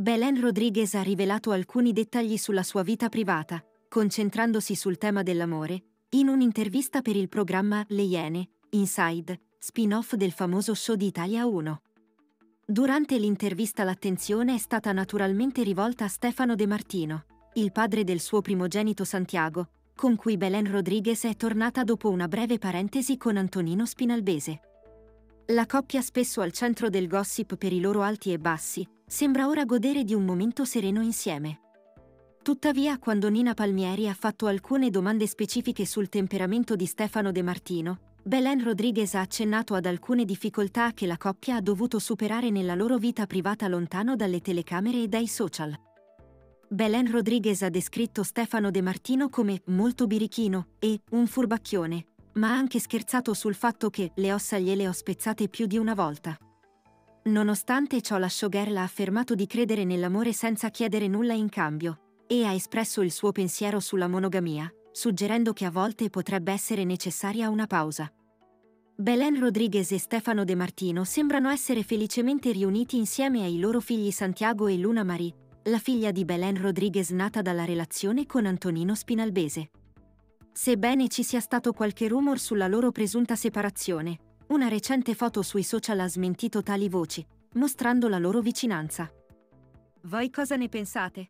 Belen Rodriguez ha rivelato alcuni dettagli sulla sua vita privata, concentrandosi sul tema dell'amore, in un'intervista per il programma Le Iene, Inside, spin-off del famoso show di Italia 1. Durante l'intervista l'attenzione è stata naturalmente rivolta a Stefano De Martino, il padre del suo primogenito Santiago, con cui Belen Rodriguez è tornata dopo una breve parentesi con Antonino Spinalbese. La coppia spesso al centro del gossip per i loro alti e bassi, sembra ora godere di un momento sereno insieme. Tuttavia, quando Nina Palmieri ha fatto alcune domande specifiche sul temperamento di Stefano De Martino, Belen Rodriguez ha accennato ad alcune difficoltà che la coppia ha dovuto superare nella loro vita privata lontano dalle telecamere e dai social. Belen Rodriguez ha descritto Stefano De Martino come molto birichino e un furbacchione, ma ha anche scherzato sul fatto che le ossa gliele ho spezzate più di una volta. Nonostante ciò la showgirl ha affermato di credere nell'amore senza chiedere nulla in cambio, e ha espresso il suo pensiero sulla monogamia, suggerendo che a volte potrebbe essere necessaria una pausa. Belen Rodriguez e Stefano De Martino sembrano essere felicemente riuniti insieme ai loro figli Santiago e Luna Marie, la figlia di Belen Rodriguez nata dalla relazione con Antonino Spinalbese. Sebbene ci sia stato qualche rumor sulla loro presunta separazione, una recente foto sui social ha smentito tali voci, mostrando la loro vicinanza. Voi cosa ne pensate?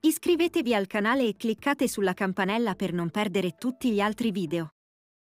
Iscrivetevi al canale e cliccate sulla campanella per non perdere tutti gli altri video.